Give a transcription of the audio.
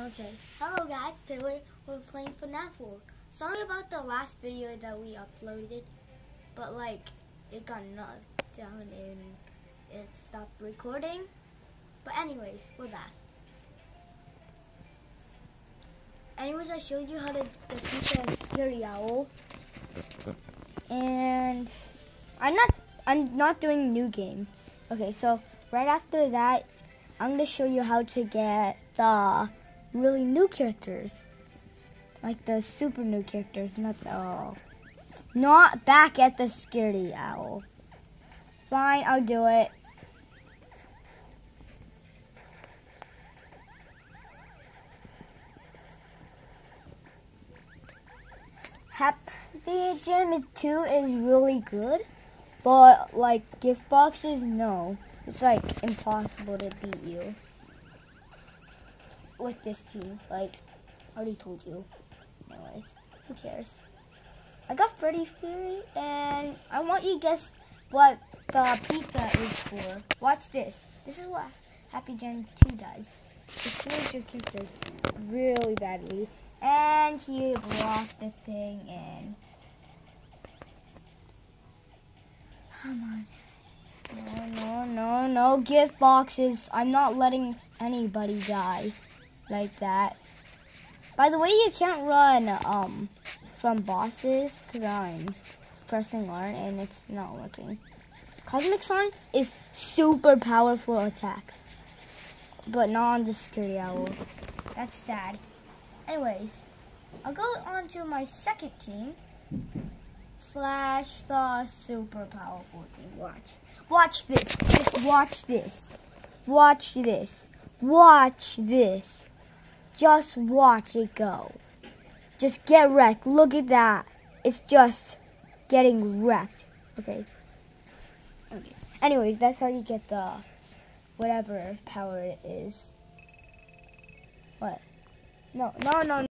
Okay. Hello guys, today we're playing FNAF 4. Sorry about the last video that we uploaded, but like, it got knocked down and it stopped recording. But anyways, we're back. Anyways, I showed you how to defeat the scary owl. And I'm not I'm not doing new game. Okay, so right after that, I'm gonna show you how to get the really new characters. Like the super new characters, not the oh, not back at the scaredy owl. Fine, I'll do it. Happy Gym 2 is really good, but like gift boxes, no. It's like impossible to beat you with this team. Like, I already told you. Anyways, who cares? I got Freddy Fury, and I want you to guess what the pizza is for. Watch this. This is what Happy Gen 2 does. It slows your character really badly. And he blocked the thing in. come on. No, no, no, no gift boxes. I'm not letting anybody die like that. By the way, you can't run um from bosses because I'm pressing R and it's not working. Cosmic Sun is super powerful attack, but not on the Scary Owl. That's sad. Anyways, I'll go on to my second team. Slash the super powerful team. Watch. Watch this. Just watch this. Watch this. Watch this. Just watch it go. Just get wrecked. Look at that. It's just getting wrecked. Okay. Okay. Anyways, that's how you get the whatever power it is. What? No, no, no.